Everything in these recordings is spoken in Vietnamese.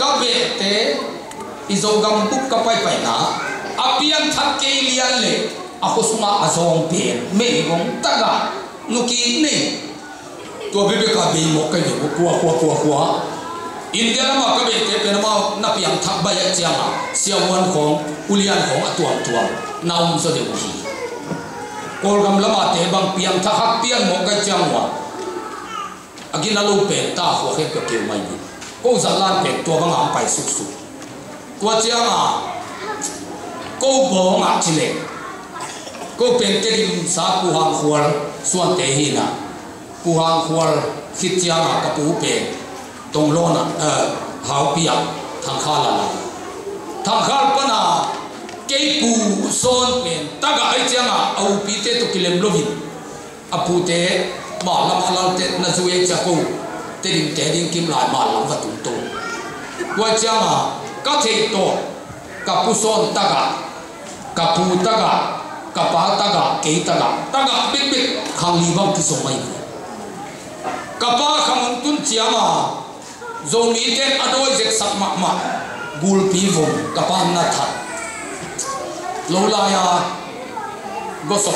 ka be te izo gam buk ka pai pai na apian thak ke lian le a ko sunga azong pe me gong taga nuki ne to be be ka be mo ka ni ko kwa kwa kwa kwa india ma ka be te pe ma na piang thak ba ya chiang sia wan khong ulian khong atuam tuam naum so de hi kol gam lama te bang piang thak hak pian mo ka chiang wa agin alu pe ta ho he ka ke mai ni กูจะลาเก็บตัวบังหังไปสุกสุตัวเจ้าอะกูบอกอะชิเลกูเป็นเกลิมสากูหางควรส่วนเตหินะกูหางควรคิดเจ้ากับกูเป็นตรงโลน่ะเออหาวปียกทางข้าลลายทางข้าปนาเกี่ปูโซนเป็นตากไอเจ้าอ่เอาปีเตตุกิเลมลวินอปูเตบอกละมาลเตนะจุเอจะกู te dim te dim kim lai mà la và tung to quay chiang a ka the to ka pu son ta ga ka pu ta ga ka pa ta ga kế ta ga ta ga big big khang li bang ki so mai ka pa khang tun chiang a zo mi ten adoi zek sak mak mak gul pi vom kapan na thật. Lâu lai à gosok,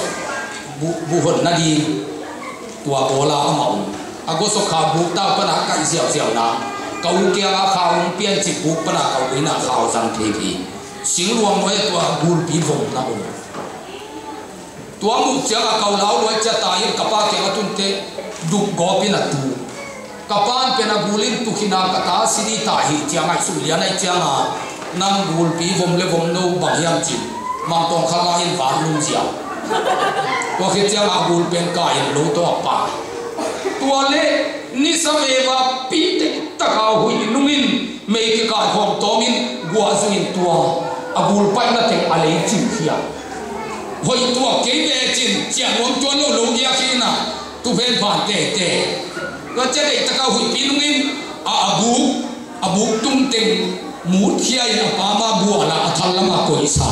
bu bu hon na đi tua bola amau a gosok kha bu ta pa na kai siao siao na kau kia a khao pian chi bu pa na kau ina khao sang the pi sing luang moi tua gul pi vom na om tua mu cha a kau lau lo cha ta yin kapa ke atun te, duk go pi na tu. Kapan pena gulin tu khina kata sidi ta hi chiang ai su lian ai chiang a nang gul pi vom le vom no bang yam chi mang tong khala in van lung sia ko khi chiang a gul pen ka in lo to pa tua tuale, ni sam ewa pi te ta ka hui nungin. Me ke ka hom tomin gua zungin tua. Abul pai na te ale chi khia hoi tua ke ne e chin, chia nom tuan lo lo dia khi na. Tu ven ba te te. Ko che dei ta ka hui pi nungin, a abu abu tung teng mu khia ina pa ma bua la athal lama ko isa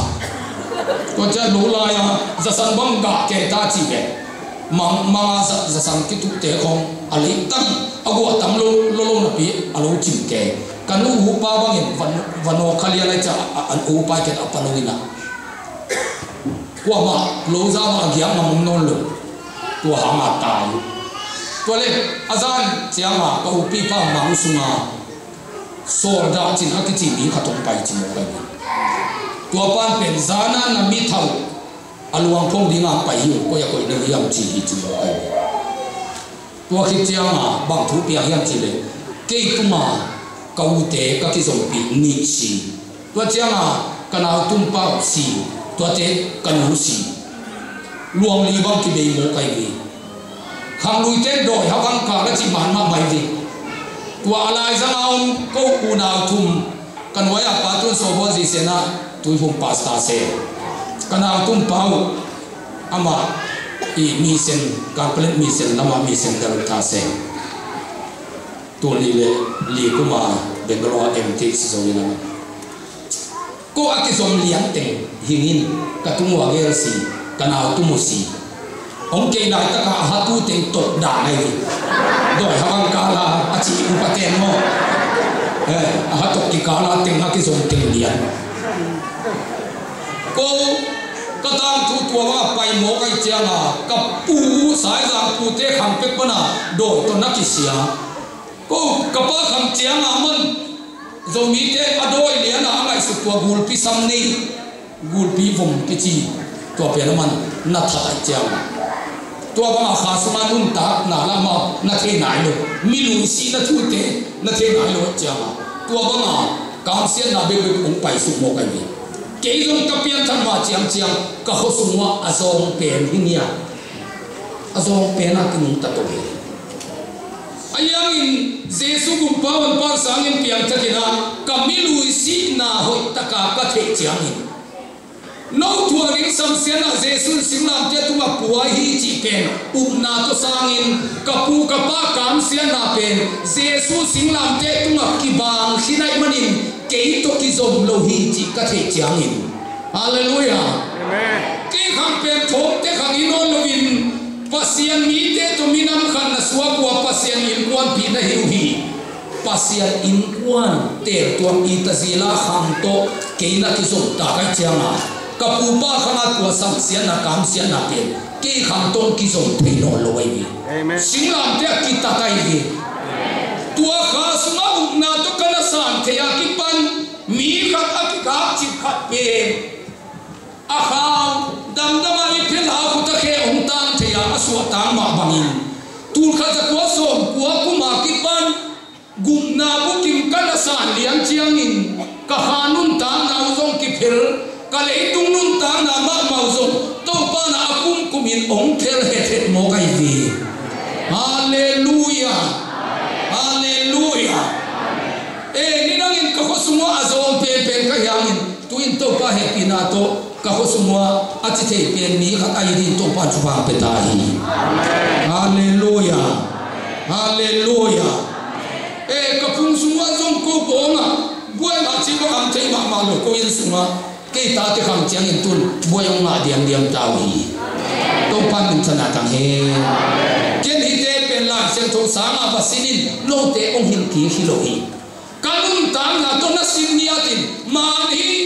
ko che lo la ya zasan bang ga ke ta chi ve mang mang za za sang ki tu te khong ali tam agu tam lo lo lo na pi alo chim ke kan u hu pa bang van vano khali ala cha an u pa ke apano ina kwa ma lo za ma gya ma mum non lo tu ha ma tai tu le azan chia ma ka u pi pa ma u sunga sol da chin akiti ni khatom pai chim ko tu pan pen zana na mi thau aluang phong ding ang pai hiu ko ya ko nang yam chi hi chi lo ai. Tua khi chia ma bằng thu tiền yam chi le cái tu mà ka thế các ka ki zong pi, ni chi. Tua chia ma ka na tum pa si. Tua te ka nu si. Luang li bang ki be mo kai ni. Khang lui te doi ha bang ka la chi man ma mai ni. Tua lai za na on ko ku na thum, kan vay ya pa tu so bo gì se na tu phum pa sta nào tum pau ama, i mi sen complete mi sen lama mi sen dal ta se tu li le li kuma bengalo mt so ni na ko akizom liang teng, hingin katumwa gel si kanao tumusi ông kia đại tất cả hát tu tiền tốt đà này rồi hát ăn cá là à chị cũng phải tiền mà hát tốt cái cá là tiền hát cái dùng tiền liền cô ka tang thu kwa bay pai mo kai chianga ka pu sai ra pu thế kham pe pana do to na ki sia ko ka pa kham chianga man zo mi te adoi le na ngai su kwa gul pi sam nei gul pi vom pi chi. To pe la nát na tha kai chianga to ba ma kha sama nun ta na la ma nát the nai lo mi lu si nát thu te na the nai lo chianga to ba ma kam sia na be be ong pai su mo kai ni cái dùng cái biến thân mà chiang chiang à, cái hậu sung hoa à zong biến cái nha à zong biến là cái nung ta tuổi ayang in Giêsu cũng bao nhiêu bao sáng in biến thân kia cái mi lui si na hội ta cả cái thể chiang in nấu thua những sầm xiên là Giêsu sinh làm cho chúng ta bùa hi chỉ bền um na to sang in kapu kapa cam xiên na bền Giêsu sinh làm chết chúng ta kỳ bằng khi này mà in bang hinai manin ke to ki zom lo hi chi ka the chiang in hallelujah. Amen. ke khang pen thok te khang in on lovin pasian mi te to minam khan na suwa kwa pasian in kwan pi na hiu hi pasian in quan te tuam i ta zila kham to ke na ki som ta ka changa ka pu pa khana ko sam sian na kam sian na pe ke kham to ki som thei no lo wai bi amen. singlam te ki ta kai bi tua kha sunga na to kana san te ya ki pan mi khat ak ka chi khat pe a khang dam dama i phel ha khu ta ke ong tan te ya aswa tang ma bangin tul kha za ko som ko ku ma ki pan gum na bu kim kana san liang chiang in ka hanun ta na zong ki phil ka le tung nun ta na ma ma zong to pa na akum kumin ong phel het het mo kai vi hallelujah in to pa he pina to, ka ko sumo ati te pe ni ka ai di to pa chu ba pe ta hi. Hallelujah. Hallelujah. E ka pung sunga zong ko bo nga buai ma chi ba am thei ma ma lo ko in sunga ke ta te kham chiang in tun buai ma diam diam ta hi. To pa min chana tang he. Ken hi te pen la chen thong sa ma ba sinin lo te ong hin ki hi lo hi. Kanun tang na to na sin ni atin ma hi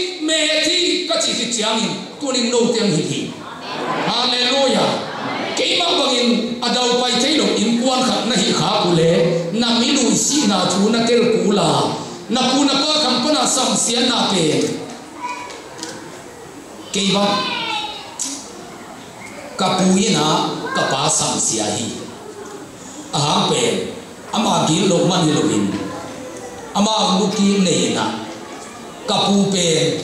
thi ka chi ki chiang in tunin lo te hi hi hallelujah bằng in ở đâu pai thấy lo in quan khắc na hi khá cụ lệ na mi lu si na chú na tel cụ la na cụ na có kham pa na sam sian na pe cái ba ka pu na ka pa sam sia hi. A pe ama gi lo man lo in ama lu ki ne na ka pu pe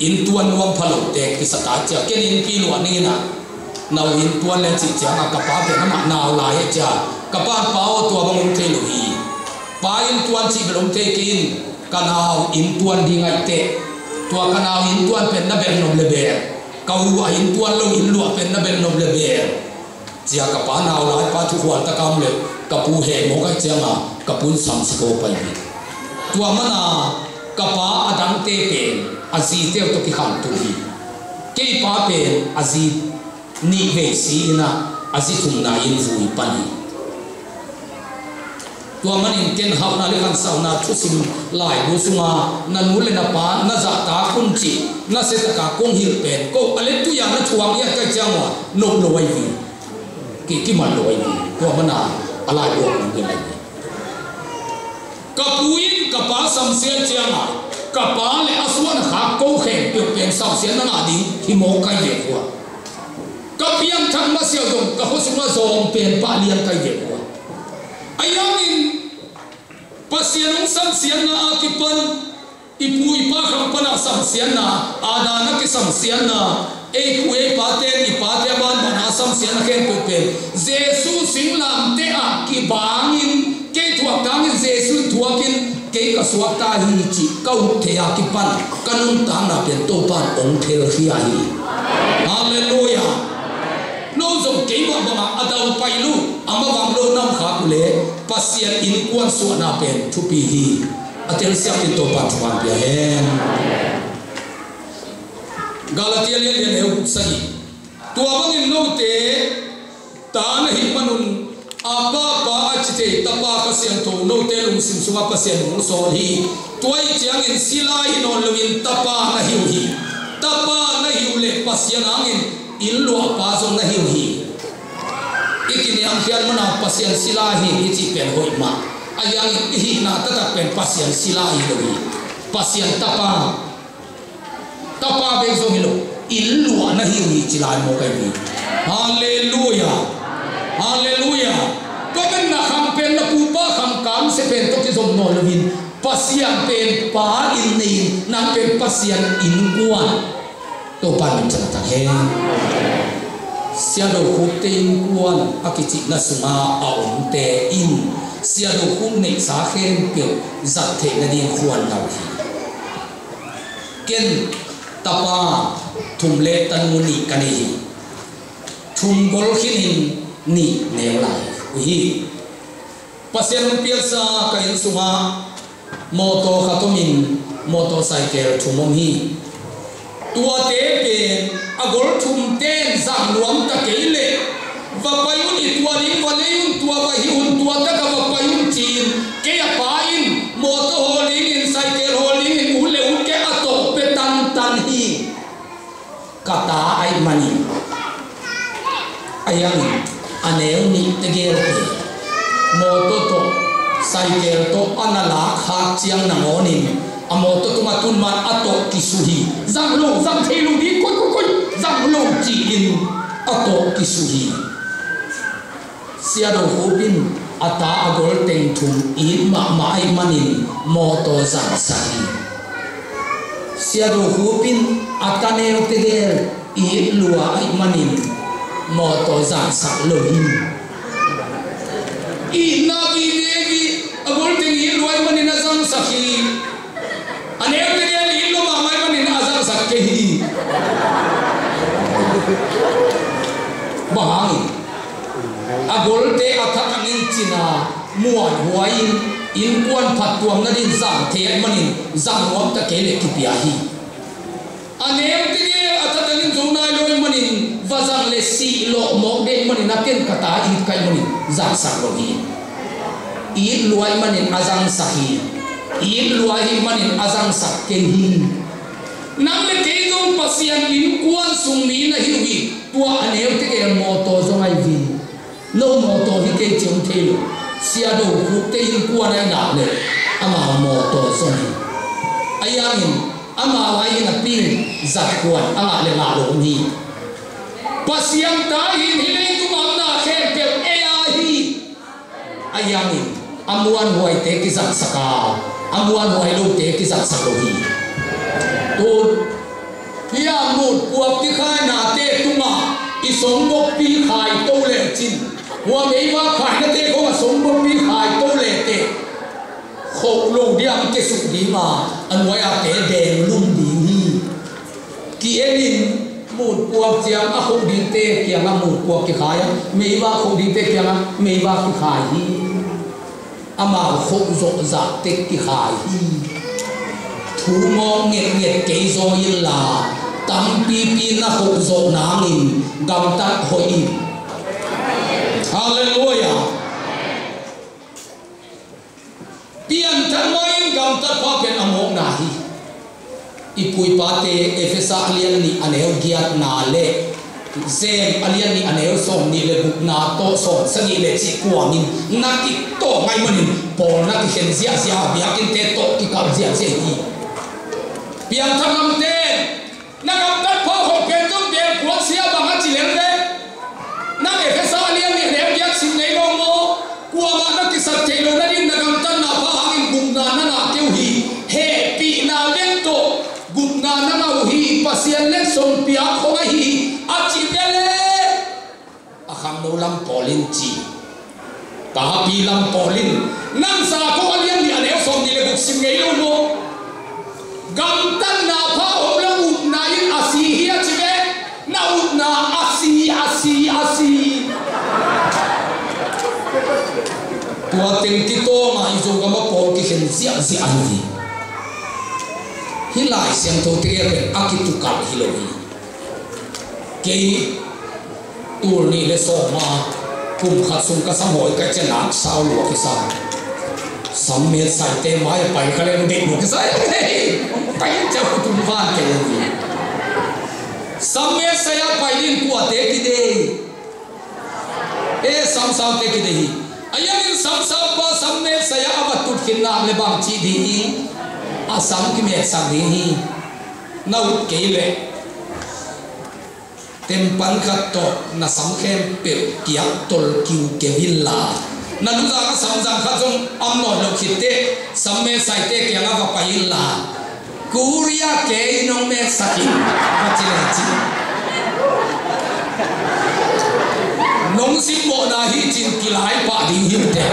in tuan wam phalo te ki sa ta cha ken in pi lo ni na nau hin tuan len chi chang ka pa pe na nau la ye cha ka pa pa o tua bang te lu hi pa in tuan chi belum te kin ka nau in tuan di ngai te tua ka nau in tuan pen na bel nom le be ka u a in tuan lo in lu pen na bel nom le be chia ka pa nau la pa thu hwan ta kam le ka pu he mo ka chang a ka pun sam si ko pai bi tua mana ka pa adang te pen azi te to ki kham tu hi ke pa pen azi ni ve si na azi thum na in vui pani tua man in ken hau na le kan sau na thu sim lai bu sunga na nu le na pa na za ta kun chi na se ta ka kong hil pen ko ale tu ya na chuang ya ka chang wa no lo wai vi ki ki man lo wai vi tua man na ala yo kun ke lai ka puin ka pa sam se chang กระปาแลยอสวนหาโกเขเปียกเปลี่ยนสาวเสียนนาดีที่โมกันเยกัวกระเพียงทังมาเสียวดงกระพุสุมาโซงเปลี่ยนปะเลียงกันเยกัวไอ้ยามินปะเสียนุสัมเสียนนากิปันอิปุอิปาคำปนาสัมเสียนนาอาดานักิสัมเสียนนาเอ้คุเอปาเตนิปาเตบานบานาสัมเสียนาเขนเปียกเปียงเจสุสิงลามเตอะกิบางินเกิทวกางินเจสุนทวกิน ke cả số ta hi chi kau the a ki pan kanun ta na pen to pan ong thel hi a hi hallelujah. Lo zong ke ma mà ma adau pai lu ama wang lo nam kha ku lệ pasien in quan số na tiền chu pi hi atel siap tin tô pa thwan pia hen. Galatia liên liên ne u sahi tua bang in lô te ta na hi manun apa pa achite tapa ka sian to no te lung sim sunga pa sian mung so hi. Tuai chiang in sila hi no lungin tapa na hi hi tapa na hi le pasian angin in lua pa zo na hiu hi ikini ang khian mana pasien sila hi hi chi pen hoi ma. Ayang hi na ta ta pen pasien sila hi lo hi pasien tapa tapa be zo hi lo in lua na hiu hi chi lai mo kai hi hallelujah hallelujah. Ko ben na kham pen na pu pa kham kam se pen to ki zo no lo Pasian pasien pen pa in nei na pen pasian in guan to pan min chana ta he sia do khu te in kuan akichi na sunga a om te in. Sia do khu nei sa khen pyo zat the na din khuan na hi ken tapa thum le tan mu ni kan hi thum bol khin in ni neo lai hi pasien piel sa kain suma moto khatomin motorcycle thumom hi. Tua te pen agol thum ten zam luam ta keile va payun i tua lim va leun tua va hi un tua ta ka va payun chin ke ya pain moto holing in cycle holing in ule u ke ato pe tan tan hi. Kata ai mani ayang anel ni tegel te moto to cycle to anala kha chiang na ngonin amo to matun man ato kisuhi zang lo zang thei di koi koi koi zang chi in ato kisuhi sia do ata agol teng thum i ma mai manin moto zang sahi sia do ata atane tegel i lua ai manin मौतो जानसा लोगी इना की देगी अबोल ते ये लोई मनी ना जान सकी अनेक ते ये लील लो मामा मनी ना जान सके ही बांग अबोल ते अथा कंगिन चिना मुआन हुआई इन कुआन फतुम नदिन जान थे मनी जान वक्त केले की प्याही अनेक ते rangin zung nai loi mani vazang le si lo mo de mani na ken kata i kai mani zang sang lo hi. I luai mani azang sahi i luai mani azang sak ken hi. Nam le ke zong pasian in kuan sung ni na hi wi tua aneu te ke mo zong ai vi. Lo mo to hi ke chung the lo, sia do ku in kuan ai na le, ama mo zong ai. Ayang in ama wai na pin zat kuan ama le la lo ni pasian ta hi? Hi le tu am na khe ke e a hi ayang amuan huai te ki zat saka amuan huai lo te ki zat sako hi tu hiya mut puap ti khai na te tunga i som bok pi khai to le chin wa mei wa khai na te ko song bok pi khai to le te kho lo diam ke su di ma an wai a te deng lum di hi ki elin mut puap chiang a kho di te kiang a mut puap ki khai mấy wa kho di te kiang a mấy wa ki khai hi ama à khổ rộ giả tê ki khai hi thu mò nghẹt nghẹt cây zo yên là tam pi pi na khổ rộ nang in gam tắt hội in hallelujah. Pian tan moi gam tat pa pen amok na hi ipui pa efesa alian ni aneu giat na le zem alian ni aneu som ni le buk na to som sangi le chi kuangin na ki to ngai manin por na ki hen zia zia bia kin te to ki kam zia zia hi piang tham nam te na kam tat pho ho pen tum te kwa sia ba ha chi len na ke pia kho hi a chi dele a kham no lam polin chi ta pi lam polin nam sa ko alian ni ane som ni le buk sim ngei lo mo gam tan na pha hom la ut na in asi hi a chi be na ut na asi asi asi tua ting ti to ma i zo gama pol ki hen zia zia an hi hi lai siang to te re akitu kal hi lo hi ke tur ni le so ma kum khat sum ka sam hoi ka chen nak sao lu ki sa sam me sai te mai pai ka le de lu ki sa pai cha ku tum van ke ni sam me sa ya pai din ku ate ki de e sam sam te ki de hi ayam in sam sam pa sam me sa ya abat asam ki me sang di hi. Nau ke le tem pan khat to na sam khem pe kia tol kiu ke villa na lu za ka sam jang kha jong am no lo khit te sam me sai te ke nga va pa illa kuria ke no me saki pa chi le chi nong sim mo na hi chin ki lai pa ding him te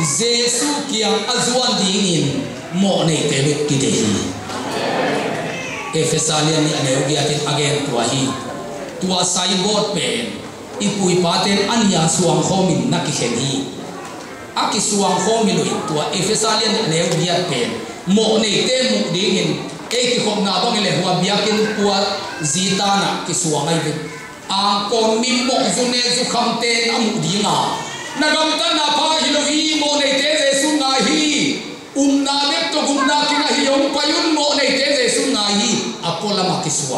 Giêsu kiang azuan ding in mo nei te lu ki te hi Efesalian ni aneu giatin again tua hi. Tua sai bot pen ipui paten ania suang khomin naki hen hi. Aki suang khomin lui tua Efesalian ni aneu giat pen mo nei te mu ding in e ki khom na dong le hua biakin tua zitana ki suang ai ve ang kon mi mo zu ne zu kham te amu dinga nagam ta na pa hi lo hi, mo nei te jesu na hi. Um na ne to gum na ki na hi yom payun mo nei te jesu na hi. Apola ma ki su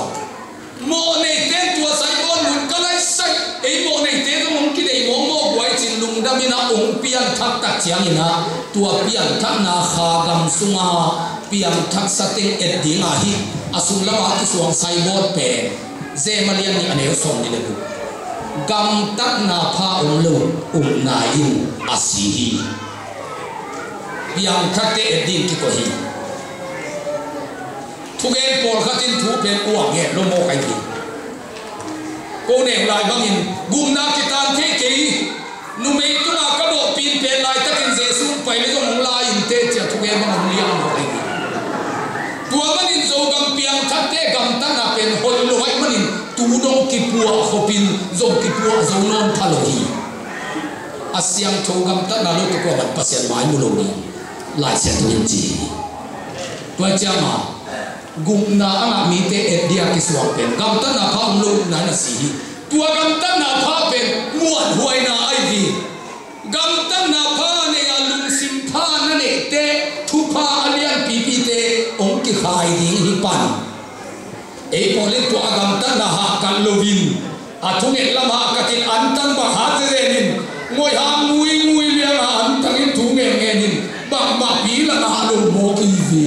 mo nei ten tua sai bon mun kalai sai. Ei mo nei te dong ong ki dei, mo mo buai chin lung da ong pian thak tak chiang ina. Tua pian thak na kha gam sunga. Pian thak sating et dinga hi. Asung lama ki suang sai bot pe. Ni som ni gam tak na pha ong lo um na yin asi hi pian thak te et din ki ko hi thu gen por khatin thu pen uang nge lo mo kai hi cô nèm lại băng in gum na ki tan thế kì nu mei tu na ka do pin pen lai ta kin jesu pai le dong lai in te cha thu gen bang liang mo ai tua man in zo gam piang khat te gam ta na pen hol lo wai man in tu dong ki pua khopin zong ki pua zong non thalo hi asyang thogam ta na lo ko bat pasien mai mu lo ni, lai se tu in ji tua cha ma gung na anga mi te et dia ki suang pen gam ta na pha lo na na si hi. Tua gam ta na pha pen muat huai na ai vi gam ta na pha ne ya lung sim pha na ne te thu pha alian pi pi te ong ki khai di hi pan e pole tua gam ta na ha kan lovin a thung et lam ha ka tin an tan ba ha te re nin ngoi ha ngui ngui liang ha an tang in thu nge nge nin ba ba pi la na lo mo ki vi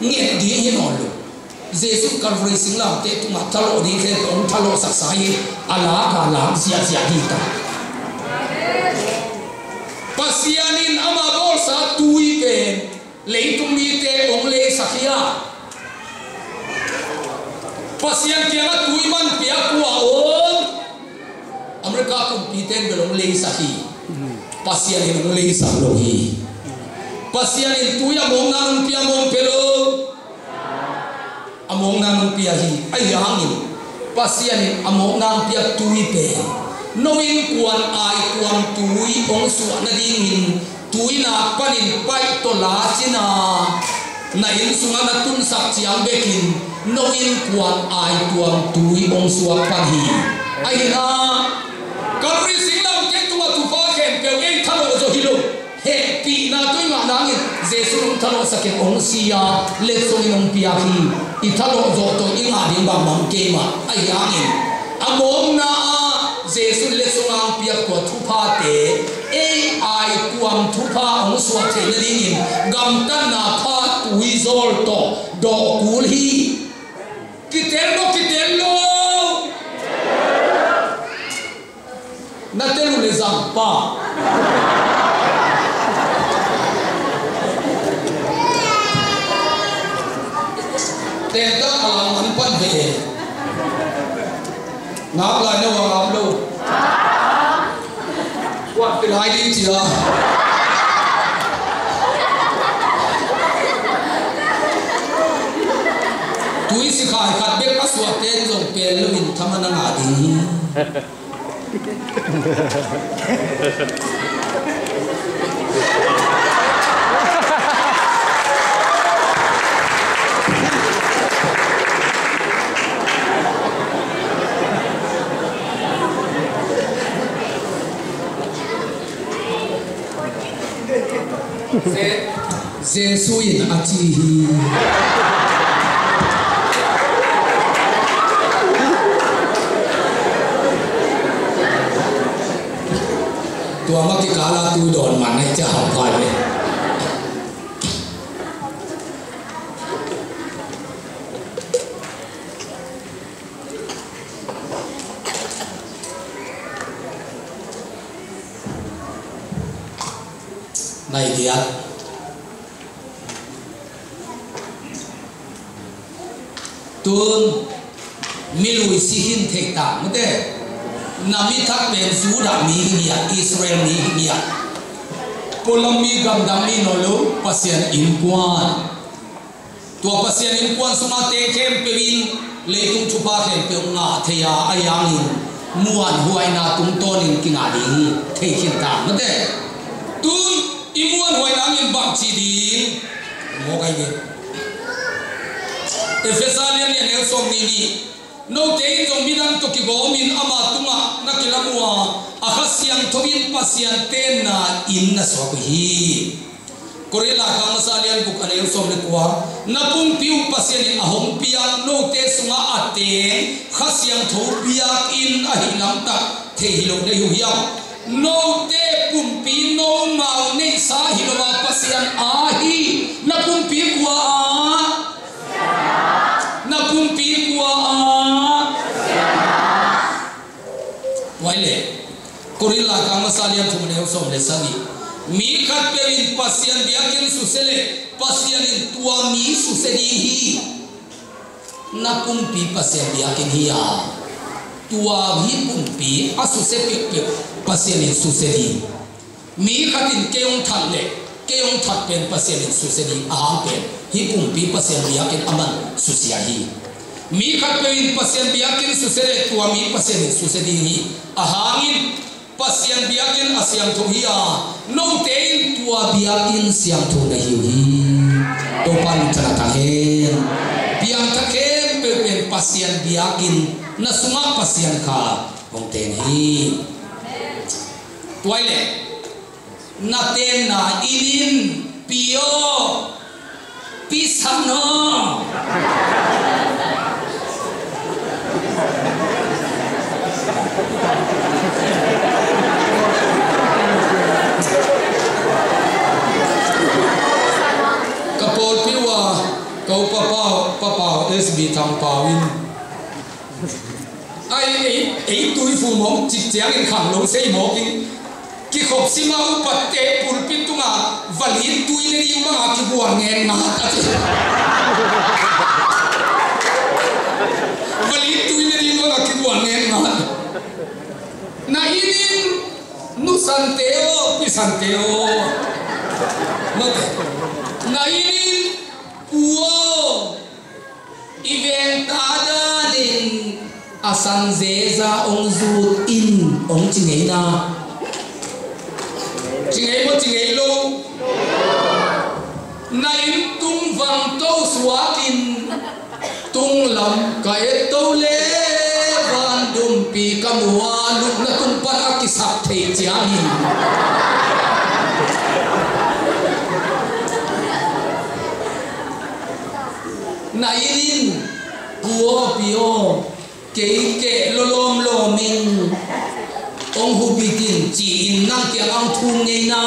nghe đi như nó luôn Giêsu Calvary sinh làm tệ tung mặt thalo đi khen ông thalo sắc sai ala cả làm zia zia đi ta pasianin ama bol sa tui pen lấy tung mi te ông lê sakia pasian kia là tui man pia qua Amerika kum pi tên về sahi lê saki pasianin ông lê sa lohi pasian in tuya mong na pia mong pelo, among ah, na pia hi. Ah, Ay hangin pasian in among ah, na pia tui pe. Knowing kuan ai kuan tui ong suwa na ding in tui na panin pai to la china na in sunga na tun sak chiang bekin knowing kuan ai kuan tui ong suwa pan hi ay na Kalri singlam ke tuwa tu pa ken pe ngai thalo zo hilo he pi na tôi ma nang in jesu nung thalo sakin ong sia le song ong pia hi i thalo zo to i nga ding bang mam ke ma ai yang in amom na jesu le song ang pia ko thu pa te e ai kuam thu pa ong suwa te na ding in gam tan na pa tui zol to do kul hi kitello kitello na telu le zampa tên ta alam an pan về ngáp lại nó vào ngáp đâu quạt cái hai đi chưa 他们能哪顶？谢谢苏颖阿姐。Tiền lưu in thăm anh ngã đi Giêsu in ati hi tua ma ki kala tu don man ai cha học phai le này kìa tuôn mi lùi si hin thek ta mu te na mi thak pen su da mi hiya israel mi hiya polam mi gam dam mi no lo pasian in kwan tua pasian in kwan sunga te kem pe win le tung chu pa kem pe nga the ya ayang in muan huai na tung ton in kinga ding the khin ta mu te tun imuan huai na min bang chi din mo kai ge Efesalian ni ne som no te in zong to ki go min ama tunga na kilamua akhasiam à thobin pasian te na in na so ko hi. Korela ka masalian buk ane som le kwa na pung piu pasien in à ahong piang no à te sunga ate khasiang tho piak in a hi lam ta. The hi lo ne hu hiam no te pum pi no mau ne sa hi lo wa pasien a hi. Na pum pi kwa na pum pi kwa a wai le korela ka masalian thum ne som le sangi mi khat pe in pasian biakin su sele pasian in tua mi su se di hi. Na pum pi pasian biakin hi ya. Tua hi pum pi asu se pe pe pasian in su se di. Mi khat in keong than le. Keong that pen pasian in su se di a pen. Hi pum pi pasian biakin aman su sia hi mi khat pe in pasian biakin su sele tua, mi pasian in su se di hi a hangin pasian biakin asyam thu hi a no te in tua biakin siam thu na hi hi. To pan chana ta hen. Biang ta kem pe pen pasian biakin. Na sunga pasian kha hong ten hi. Toile na ten na inin, pio. Pisano câu pa pa pa pa s bị SB pa win ai, ấy ấy tuổi phụ mẫu chỉ tiếng in khẳng lâu xây mẫu kinh ki khop sima upat te pulpit tunga valin tui le ni ma ki buang ngen na ta na irin puo pio ke ke lo lom lo min ông hu bi tin chỉ in năng kia, ông thu ngay na.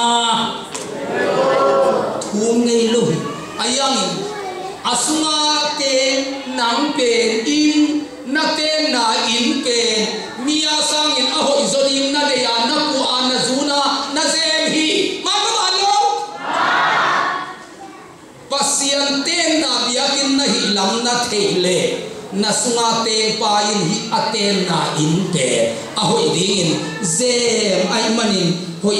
Thu ngay lo ayang à asma te nang pen in na te na in na sunga te pa in hi aten na in te a hoi ding in zem ai manin hoi